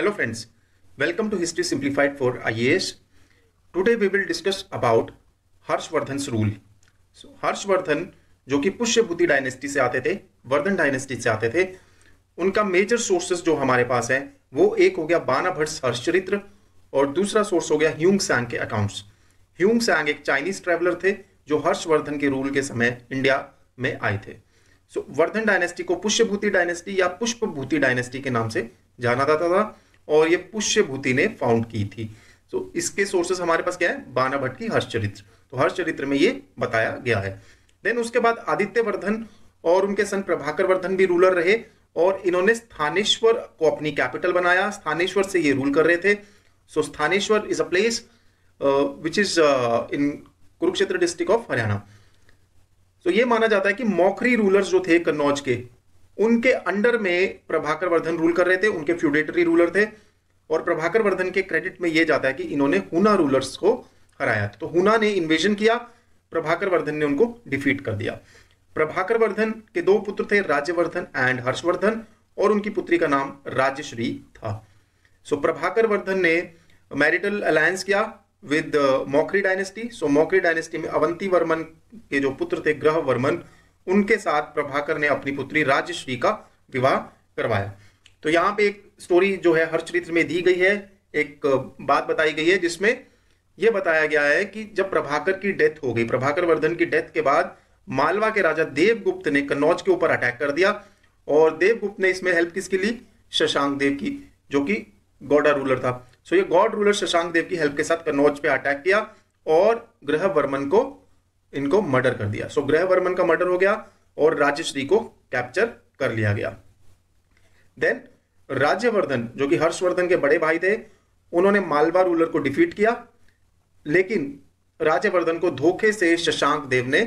Hello friends, welcome to History Simplified for IAS. Today we will discuss about Harshavardhan rule so, Harshavardhan जो कि Pushyabhuti dynasty से आते थे Vardhan dynasty से आते थे उनका मेजर सोर्सेस जो हमारे पास है वो एक हो गया बाना भट्ट हर्षचरित्र और दूसरा सोर्स हो गया ह्यूंग सैंग के अकाउंट्स ह्यूंग सैंग एक चाइनीज़ ट्रेवलर थे जो हर्षवर्धन के रूल के समय इंडिया में आए थे. सो so, वर्धन डायनेस्टी को पुष्यभूति डायनेस्टी या पुष्पभूति डायनेस्टी के नाम से जाना जाता था, था। और ये पुष्यभूति ने फाउंड की थी। So, इसके सोर्सेस हमारे पास क्या है? बाना भट्ट की हर्षचरित्र तो हर्षचरित्र में ये बताया गया है। देन उसके बाद आदित्य वर्धन और उनके सन प्रभाकर वर्धन भी रूलर रहे और इन्होंने स्थानेश्वर को अपनी कैपिटल बनाया। स्थानेश्वर से ये रूल कर रहे थे। So Sthaneshwar is a place which is in Kurukshetra district of Haryana so ये माना जाता है कि मौखरी रूलर्स जो थे कन्नौज के उनके अंडर में प्रभाकर वर्धन रूल कर रहे थे, उनके फ्यूडेटरी रूलर थे, और प्रभाकर वर्धन के क्रेडिट में यह जाता है कि इन्होंने हुना रूलर्स को हराया। तो हुना ने इन्वेजन किया, प्रभाकर वर्धन ने उनको डिफीट कर दिया। प्रभाकर वर्धन के दो पुत्र थे, राज्यवर्धन एंड हर्षवर्धन, और उनकी पुत्री का नाम राजश्री था। सो प्रभाकर वर्धन ने मैरिटल अलायंस किया with Maukhari dynasty so Maukhari dynasty में अवंती वर्मन के जो पुत्र थे ग्रह वर्मन उनके साथ प्रभाकर ने अपनी पुत्री राजश्री का विवाह करवाया। तो यहाँ पे एक स्टोरी जो है हर चरित्र में दी गई है। एक बात बताई गई है जिसमें यह बताया गया है कि जब प्रभाकर की डेथ हो गई, प्रभाकर वर्धन की डेथ के बाद मालवा के राजा देवगुप्त ने कन्नौज के ऊपर अटैक कर दिया और देवगुप्त ने इसमें हेल्प किसके लिए? शशांक देव की, जो कि गौडा रूलर था। सो ये गॉड रूलर शशांक देव की हेल्प के साथ कन्नौज पे अटैक किया और ग्रह वर्मन को इनको मर्डर कर दिया। सो ग्रह वर्मन का मर्डर हो गया और राजश्री को कैप्चर कर लिया गया। देन राज्यवर्धन, जो कि हर्षवर्धन के बड़े भाई थे, उन्होंने मालवा रूलर को डिफीट किया, लेकिन राज्यवर्धन को धोखे से शशांक देव ने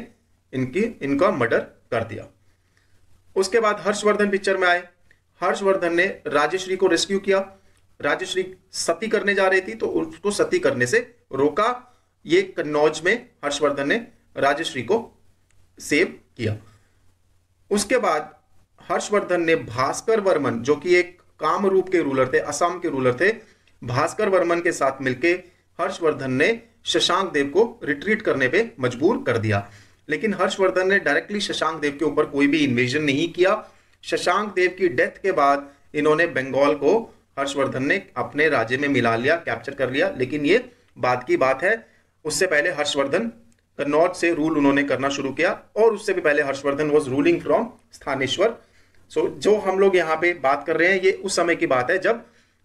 इनकी, इनका मर्डर कर दिया। उसके बाद हर्षवर्धन पिक्चर में आए। हर्षवर्धन ने राजश्री को रेस्क्यू किया। राजश्री सती करने जा रही थी तो उसको सती करने से रोका। ये कन्नौज में हर्षवर्धन ने राजश्री को सेव किया। उसके बाद हर्षवर्धन ने भास्कर वर्मन, जो कि एक कामरूप के रूलर थे, असम के रूलर थे, भास्कर वर्मन के साथ मिलकर हर्षवर्धन ने शशांक देव को रिट्रीट करने पे मजबूर कर दिया। लेकिन हर्षवर्धन ने डायरेक्टली शशांक देव के ऊपर कोई भी इन्वेजन नहीं किया। शशांक देव की डेथ के बाद इन्होंने बंगाल को हर्षवर्धन ने अपने राज्य में मिला लिया कैप्चर कर लिया। लेकिन ये बाद की बात है। उससे पहले हर्षवर्धन कन्नौज से रूल उन्होंने करना शुरू किया और उससे भी पहले Harshavardhan was ruling from Sthaneshwar so जो हम लोग यहाँ पे बात कर रहे हैं, ये उस समय की बात है जब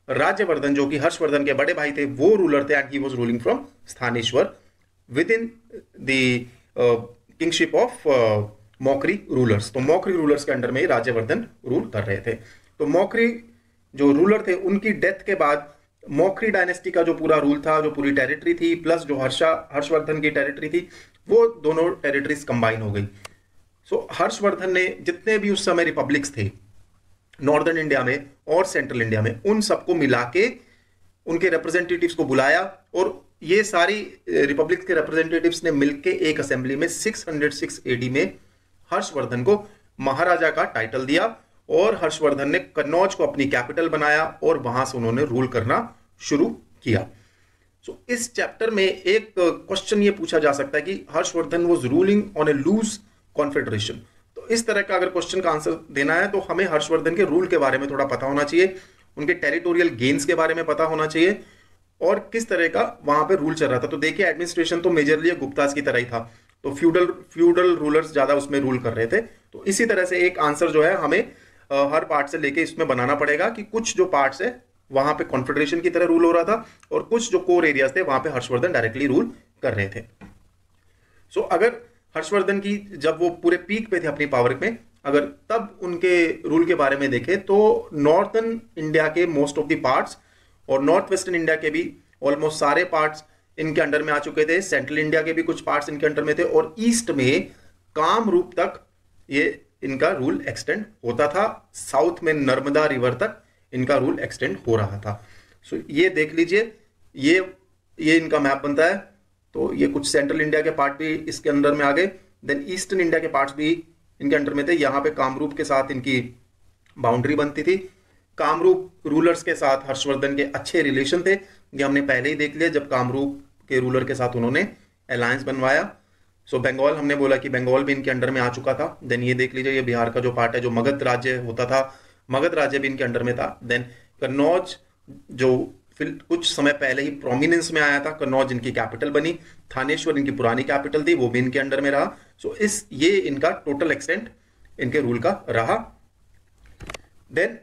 राज्यवर्धन, जो कि हर्षवर्धन के बड़े भाई थे, वो रूलर थे and he was ruling from Sthaneshwar within kingship of Maukhari rulers तो मौकरी रूलर्स के अंडर में ही राज्यवर्धन रूल कर रहे थे। तो मौकरी जो रूलर थे, उनकी डेथ के बाद मोखरी डायनेस्टी का जो पूरा रूल था जो पूरी टेरिटरी थी प्लस जो हर्षा हर्षवर्धन की टेरिटरी थी वो दोनों टेरिटरीज कंबाइन हो गई। सो so, हर्षवर्धन ने जितने भी उस समय रिपब्लिक्स थे नॉर्दर्न इंडिया में और सेंट्रल इंडिया में उन सबको मिला के उनके रिप्रेजेंटेटिव्स को बुलाया और ये सारी रिपब्लिक्स के रिप्रेजेंटेटिव्स ने मिलके एक असेंबली में 606 एडी में हर्षवर्धन को महाराजा का टाइटल दिया और हर्षवर्धन ने कन्नौज को अपनी कैपिटल बनाया और वहाँ से उन्होंने रूल करना शुरू किया। सो so, इस चैप्टर में एक क्वेश्चन ये पूछा जा सकता है कि Harshavardhan was ruling on a loose confederation तो इस तरह का अगर क्वेश्चन का आंसर देना है तो हमें हर्षवर्धन के रूल के बारे में थोड़ा पता होना चाहिए उनके टेरिटोरियल गेन्स के बारे में पता होना चाहिए और किस तरह का वहाँ पर रूल चल रहा था। तो देखिए एडमिनिस्ट्रेशन तो मेजरली गुप्ताज की तरह ही था। तो फ्यूडल फ्यूडल रूलर्स ज़्यादा उसमें रूल कर रहे थे। तो इसी तरह से एक आंसर जो है हमें हर पार्ट से लेके इसमें बनाना पड़ेगा कि कुछ जो पार्ट्स है वहाँ पे कॉन्फेडरेशन की तरह रूल हो रहा था और कुछ जो कोर एरियाज़ थे वहाँ पे हर्षवर्धन डायरेक्टली रूल कर रहे थे। सो so, अगर हर्षवर्धन की जब वो पूरे पीक पे थे अपनी पावर में अगर तब उनके रूल के बारे में देखें तो नॉर्थन इंडिया के मोस्ट ऑफ़ द पार्ट्स और नॉर्थ वेस्टर्न इंडिया के भी ऑलमोस्ट सारे पार्ट्स इनके अंडर में आ चुके थे। सेंट्रल इंडिया के भी कुछ पार्ट्स इनके अंडर में थे और ईस्ट में काम रूप तक ये इनका रूल एक्सटेंड होता था। साउथ में नर्मदा रिवर तक इनका रूल एक्सटेंड हो रहा था। सो so, ये देख लीजिए ये ये इनका मैप बनता है। तो ये कुछ सेंट्रल इंडिया के पार्ट भी इसके अंदर में आ गए। देन ईस्टर्न इंडिया के पार्ट्स भी इनके अंडर में थे। यहाँ पे कामरूप के साथ इनकी बाउंड्री बनती थी। कामरूप रूलर्स के साथ हर्षवर्धन के अच्छे रिलेशन थे। ये हमने पहले ही देख लिया जब कामरूप के रूलर के साथ उन्होंने अलायंस बनवाया। सो so, बंगाल हमने बोला कि बंगाल भी इनके अंडर में आ चुका था। देन ये देख लीजिए ये बिहार का जो पार्ट है जो मगध राज्य होता था मगध राज्य भी इनके अंडर में था। देन कन्नौज जो फिर कुछ समय पहले ही प्रोमिनेंस में आया था, कन्नौज इनकी कैपिटल बनी। थानेश्वर इनकी पुरानी कैपिटल थी, वो भी इनके अंडर में रहा। सो इस, ये इनका टोटल एक्सटेंट इनके रूल का रहा। देन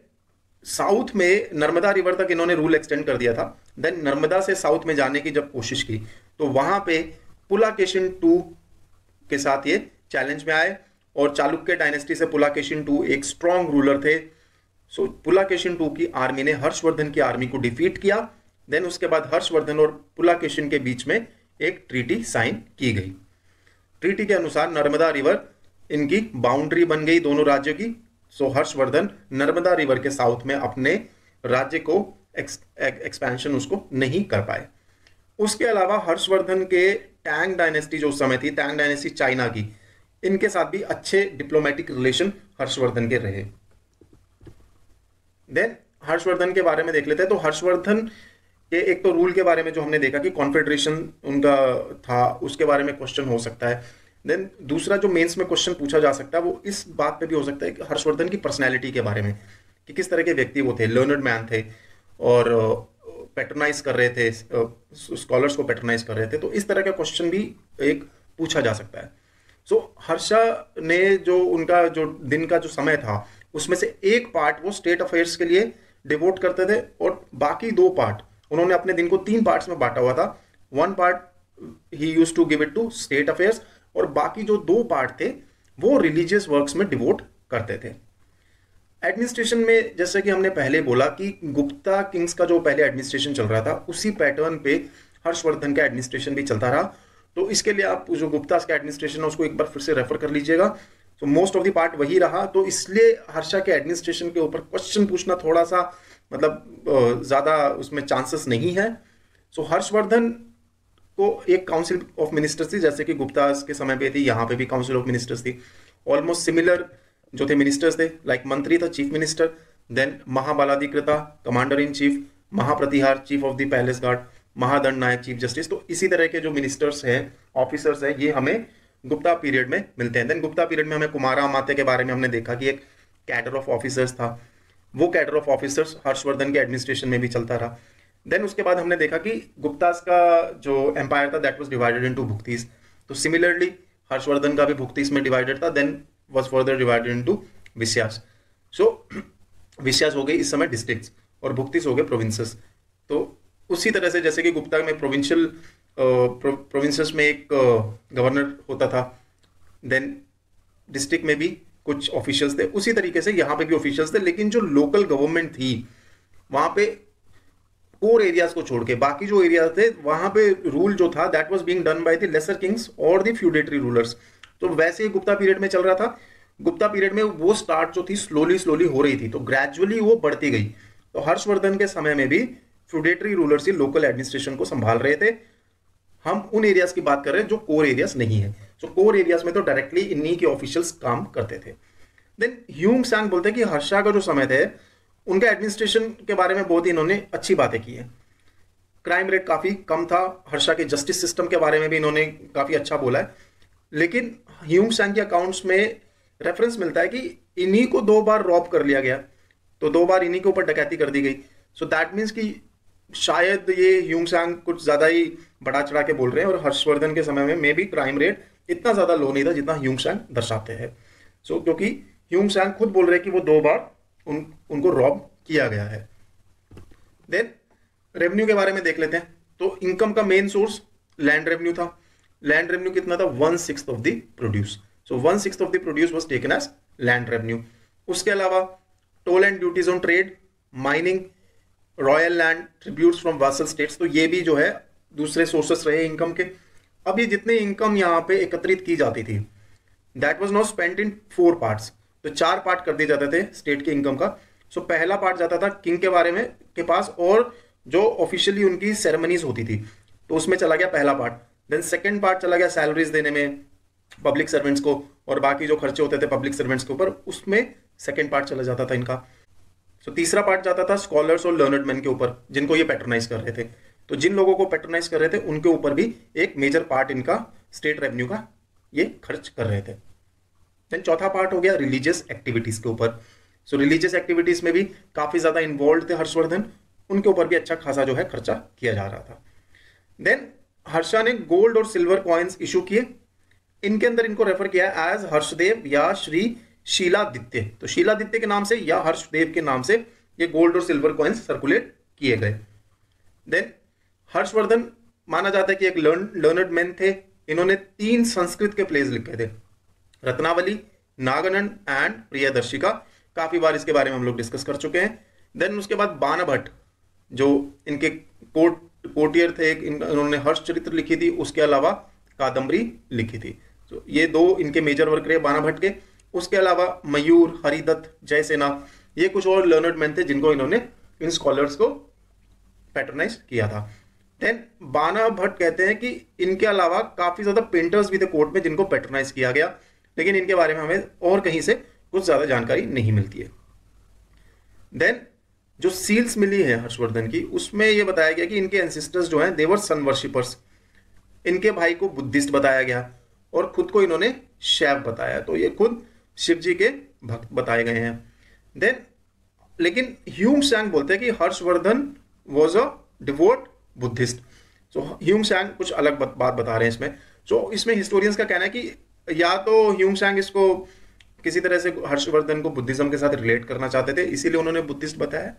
साउथ में नर्मदा रिवर तक इन्होंने रूल एक्सटेंड कर दिया था। देन नर्मदा से साउथ में जाने की जब कोशिश की तो वहाँ पे पुलाकेशिन टू के साथ ये चैलेंज में आए। और चालुक्य डायनेस्टी से पुलाकेशिन टू एक स्ट्रॉन्ग रूलर थे। सो पुलाकेशिन टू की आर्मी ने हर्षवर्धन की आर्मी को डिफीट किया। देन उसके बाद हर्षवर्धन और पुलाकेशिन के बीच में एक ट्रीटी साइन की गई। ट्रीटी के अनुसार नर्मदा रिवर इनकी बाउंड्री बन गई दोनों राज्यों की। सो हर्षवर्धन नर्मदा रिवर के साउथ में अपने राज्य को एक्सपेंशन उसको नहीं कर पाए। उसके अलावा हर्षवर्धन के टैंग डायनेस्टी जो उस समय थी टैंग डायनेस्टी चाइना की, इनके साथ भी अच्छे डिप्लोमेटिक रिलेशन हर्षवर्धन के रहे। देन हर्षवर्धन के बारे में देख लेते हैं। तो हर्षवर्धन के एक तो रूल के बारे में जो हमने देखा कि कॉन्फेडरेशन उनका था उसके बारे में क्वेश्चन हो सकता है। देन दूसरा जो मेंस में क्वेश्चन पूछा जा सकता है वो इस बात पे भी हो सकता है कि हर्षवर्धन की पर्सनैलिटी के बारे में कि किस तरह के व्यक्ति वो थे लर्नड मैन थे और पैटर्नाइज कर रहे थे स्कॉलर्स को पैटर्नाइज कर रहे थे। तो इस तरह का क्वेश्चन भी एक पूछा जा सकता है। सो so, हर्षा ने जो उनका जो दिन का जो समय था उसमें से एक पार्ट वो स्टेट अफेयर्स के लिए डिवोट करते थे और बाकी दो पार्ट उन्होंने अपने दिन को तीन पार्ट्स में बांटा हुआ था। One part he use to give it to state affairs और बाकी जो दो पार्ट थे, वो रिलीजियस वर्क्स में डिवोट करते थे। एडमिनिस्ट्रेशन में जैसे कि हमने पहले बोला कि गुप्ता किंग्स का जो पहले एडमिनिस्ट्रेशन चल रहा था, उसी पैटर्न पे हर्षवर्धन का एडमिनिस्ट्रेशन भी चलता रहा। तो इसके लिए आप जो गुप्ता का एडमिनिस्ट्रेशन है, उसको एक बार फिर से रेफर कर लीजिएगा। तो मोस्ट ऑफ़ द पार्ट वही रहा। तो इसलिए हर्षा के एडमिनिस्ट्रेशन के ऊपर क्वेश्चन पूछना थोड़ा सा मतलब ज़्यादा उसमें चांसेस नहीं है। सो हर्षवर्धन को एक काउंसिल ऑफ़ मिनिस्टर्स थी, जैसे कि गुप्ता के समय पे थी, यहाँ पे भी काउंसिल ऑफ़ मिनिस्टर्स थी। ऑलमोस्ट सिमिलर जो थे मिनिस्टर्स थे लाइक like मंत्री था chief minister then महाबालाधिकृता commander in chief महाप्रतिहार chief of the palace guard महादंड Nayak chief justice तो इसी तरह के जो मिनिस्टर्स हैं ऑफिसर्स हैं, ये हमें गुप्ता पीरियड में मिलते हैं। देन गुप्ता पीरियड में हमें कुमारा माते के बारे में हमने देखा कि एक कैडर ऑफ़ ऑफिसर्स था। वो कैडर ऑफ़ ऑफिसर्स हर्षवर्धन के एडमिनिस्ट्रेशन में भी चलता रहा। देन उसके बाद हमने देखा कि गुप्तास का जो एम्पायर था दैट वॉज़ डिवाइडेड इनटू भुक्तीस तो सिमिलरली हर्षवर्धन का भी भुक्तीस में डिवाइडेड था then was further divided to vishayas. So vishayas हो गई इस समय डिस्ट्रिक्ट और भुक्तिस हो गए प्रोविंसेस तो उसी तरह से जैसे कि गुप्ता में प्रोविंशियल प्रोविंसेस में एक गवर्नर होता था। देन डिस्ट्रिक्ट में भी कुछ ऑफिशियल्स थे। उसी तरीके से यहाँ पे भी ऑफिशियल्स थे, लेकिन जो लोकल गवर्नमेंट थी, वहाँ पे कोर एरियाज़ को छोड़ के, बाकी जो एरियाज़ थे, वहाँ पे रूल जो था that was being done by the lesser kings और द फ्यूडेटरी रूलर्स तो वैसे ही गुप्ता पीरियड में चल रहा था। गुप्ता पीरियड में वो स्टार्ट जो थी स्लोली स्लोली हो रही थी तो ग्रेजुअली वो बढ़ती गई। तो हर्षवर्धन के समय में भी फ्यूडेटरी रूलर्स ही लोकल एडमिनिस्ट्रेशन को संभाल रहे थे। हम उन एरियाज़ की बात कर रहे हैं जो कोर एरियाज़ नहीं है। सो कोर एरियाज़ में तो डायरेक्टली इन्हीं के ऑफिशियल्स काम करते थे। देन ह्यूम सैंग बोलते हैं कि हर्षा का जो समय थे, उनके एडमिनिस्ट्रेशन के बारे में बहुत ही इन्होंने अच्छी बातें की है। क्राइम रेट काफ़ी कम था, हर्षा के जस्टिस सिस्टम के बारे में भी इन्होंने काफ़ी अच्छा बोला है। लेकिन ह्यूम सैंग के अकाउंट्स में रेफरेंस मिलता है कि इन्हीं को दो बार रॉब कर लिया गया। तो दो बार इन्हीं के ऊपर डकैती कर दी गई। सो दैट मीन्स कि शायद ये ह्यूम सैंग कुछ ज़्यादा ही बढ़ा चढ़ा के बोल रहे हैं और हर्षवर्धन के समय में मे भी क्राइम रेट इतना ज़्यादा लो नहीं था जितना ह्यूम सैंग दर्शाते हैं। सो so, क्योंकि ह्यूम सैंग खुद बोल रहे हैं कि वो दो बार उन उनको रॉब किया गया है। देन रेवेन्यू के बारे में देख लेते हैं। तो इनकम का मेन सोर्स लैंड रेवेन्यू था। लैंड रेवेन्यू कितना था? One six of the produce so one six of the produce was taken as land revenue उसके अलावा toll and duties on trade mining royal land tributes from vassal states तो ये भी जो है दूसरे सोर्सेस रहे इनकम के। अब ये जितने इनकम यहाँ पे एकत्रित की जाती थी that was not spent in four parts तो चार पार्ट कर दिए जाते थे स्टेट के इनकम का। सो so, पहला पार्ट जाता था किंग के बारे में के पास और जो ऑफिशियली उनकी सेरेमनीज होती थी। तो उसमें चला गया पहला पार्ट देन सेकेंड पार्ट चला गया सैलरीज देने में पब्लिक सर्वेंट्स को और बाकी जो खर्चे होते थे पब्लिक सर्वेंट्स के ऊपर उसमें सेकेंड पार्ट चला जाता था इनका। सो so, तीसरा पार्ट जाता था स्कॉलर्स और लर्नड मैन के ऊपर जिनको ये पैटर्नाइज कर रहे थे। तो जिन लोगों को पेट्रोनाइज कर रहे थे, उनके ऊपर भी एक मेजर पार्ट इनका स्टेट रेवेन्यू का ये खर्च कर रहे थे। देन चौथा पार्ट हो गया रिलीजियस एक्टिविटीज़ के ऊपर। सो रिलीजियस एक्टिविटीज़ में भी काफ़ी ज़्यादा इन्वॉल्व थे हर्षवर्धन। उनके ऊपर भी अच्छा खासा जो है खर्चा किया जा रहा था। देन हर्षा ने गोल्ड और सिल्वर कॉइन्स इशू किए। इनके अंदर इनको रेफर किया एज हर्षदेव या श्री शीलादित्य। तो शीलादित्य के नाम से या हर्षदेव के नाम से ये गोल्ड और सिल्वर कॉइन्स सर्कुलेट किए गए। देन हर्षवर्धन माना जाता है कि एक लर्न लर्नड मैन थे। इन्होंने तीन संस्कृत के प्लेज लिखे थे। रत्नावली, नागनंद एंड प्रियदर्शिका। काफ़ी बार इसके बारे में हम लोग डिस्कस कर चुके हैं। देन उसके बाद बाना भट्ट जो इनके कोट कोटियर थे इन्होंने हर्ष चरित्र लिखी थी। उसके अलावा कादम्बरी लिखी थी। तो ये दो इनके मेजर वर्क रहे बाना भट्ट के। उसके अलावा मयूर, हरिदत्त, जयसेना, ये कुछ और लर्नड मैन थे जिनको इन्होंने इन स्कॉलर्स को पैटर्नाइज किया था। देन बाना भट्ट कहते हैं कि इनके अलावा काफ़ी ज़्यादा पेंटर्स भी थे कोर्ट में जिनको पैटर्नाइज किया गया। लेकिन इनके बारे में हमें और कहीं से कुछ ज़्यादा जानकारी नहीं मिलती है। देन जो सील्स मिली है हर्षवर्धन की, उसमें यह बताया गया कि इनके एंसिस्टर्स जो हैं देवर सन वर्शिपर्स इनके भाई को बुद्धिस्ट बताया गया और खुद को इन्होंने शैव बताया। तो ये खुद शिव जी के भक्त बताए गए हैं। देन लेकिन ह्यूम सैंग बोलते हैं कि Harshavardhana was a devout Buddhist. So Hiuen Tsang कुछ अलग बात बता रहे हैं इसमें। सो इसमें हिस्टोरियंस का कहना है कि या तो ह्यूम सैंग इसको किसी तरह से हर्षवर्धन को बुद्धिज्म के साथ रिलेट करना चाहते थे, इसीलिए उन्होंने बुद्धिस्ट बताया।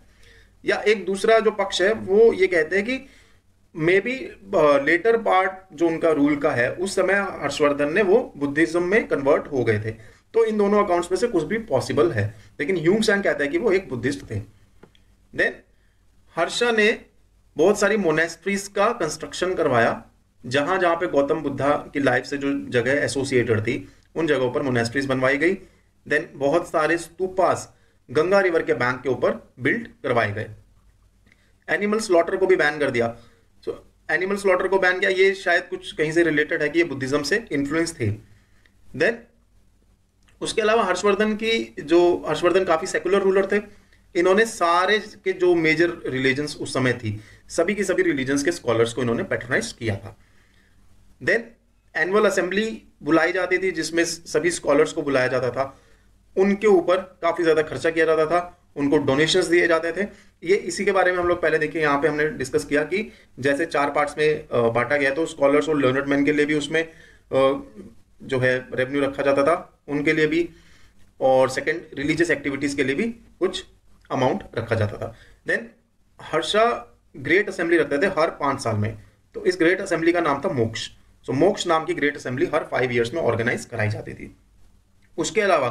या एक दूसरा जो पक्ष है, वो ये कहते हैं कि मे बी लेटर पार्ट जो उनका रूल का है, उस समय हर्षवर्धन ने वो बुद्धिज्म में कन्वर्ट हो गए थे। तो इन दोनों अकाउंट्स में से कुछ भी पॉसिबल है। लेकिन ह्यूम सैंग कहता है कि वो एक बुद्धिस्ट थे। देन हर्षा ने बहुत सारी मोनेस्ट्रीज का कंस्ट्रक्शन करवाया, जहाँ जहाँ पे गौतम बुद्धा की लाइफ से जो जगह एसोसिएटेड थी, उन जगहों पर मोनेस्ट्रीज बनवाई गई। देन बहुत सारे स्तूपास गंगा रिवर के बैंक के ऊपर बिल्ड करवाए गए। एनिमल स्लॉटर को भी बैन कर दिया। सो एनिमल स्लॉटर को बैन किया, ये शायद कुछ कहीं से रिलेटेड है कि ये बुद्धिज्म से इन्फ्लुएंस थे। देन उसके अलावा हर्षवर्धन की जो हर्षवर्धन काफ़ी सेकुलर रूलर थे। इन्होंने सारे के जो मेजर रिलीजन्स उस समय थी, सभी की सभी रिलीजन्स के स्कॉलर्स को इन्होंने पैटर्नाइज किया था। देन एनुअल असेंबली बुलाई जाती थी, जिसमें सभी स्कॉलर्स को बुलाया जाता था। उनके ऊपर काफ़ी ज़्यादा खर्चा किया जाता था, उनको डोनेशंस दिए जाते थे। ये इसी के बारे में हम लोग पहले देखिए, यहाँ पे हमने डिस्कस किया कि जैसे चार पार्ट्स में बांटा गया तो स्कॉलर्स और लर्नड मैन के लिए भी उसमें जो है रेवेन्यू रखा जाता था, उनके लिए भी। और सेकेंड रिलीजियस एक्टिविटीज़ के लिए भी कुछ अमाउंट रखा जाता था। देन हर्षा ग्रेट असेंबली रखते थे हर पाँच साल में। तो इस ग्रेट असेंबली का नाम था मोक्ष। सो so, मोक्ष नाम की ग्रेट असेंबली हर फाइव ईयर्स में ऑर्गेनाइज कराई जाती थी। उसके अलावा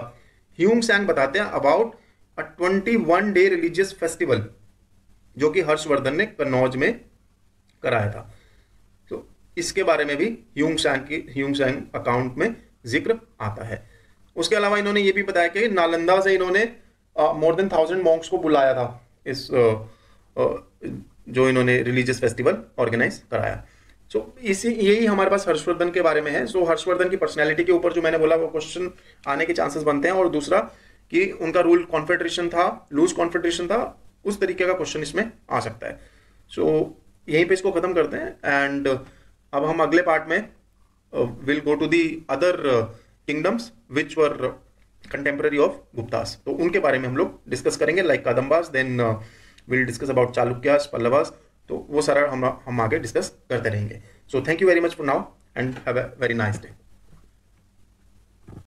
ह्यूम सैंग बताते हैं about a twenty one day religious festival जो कि हर्षवर्धन ने कन्नौज में कराया था। तो इसके बारे में भी ह्यूम सैंग की ह्यूम सैंग अकाउंट में ज़िक्र आता है। उसके अलावा इन्होंने ये भी बताया कि नालंदा से इन्होंने मोर देन थाउज़ेंड मॉन्क्स को बुलाया था इस uh, uh, जो इन्होंने रिलीजियस फेस्टिवल ऑर्गेनाइज कराया। सो so, इसी यही हमारे पास हर्षवर्धन के बारे में है। सो so, हर्षवर्धन की पर्सनैलिटी के ऊपर जो मैंने बोला वो क्वेश्चन आने के चांसेस बनते हैं। और दूसरा कि उनका रूल कॉन्फेडरेशन था लूज कॉन्फेडरेशन था उस तरीके का क्वेश्चन इसमें आ सकता है। सो so, यहीं पे इसको खत्म करते हैं। एंड अब हम अगले पार्ट में will go to the other kingdoms which were contemporary of Guptas तो उनके बारे में हम लोग डिस्कस करेंगे like Kadambas then will discuss about Chalukyas Pallavas तो वो सारा हम हम आगे डिस्कस करते रहेंगे. So thank you very much for now and have a very nice day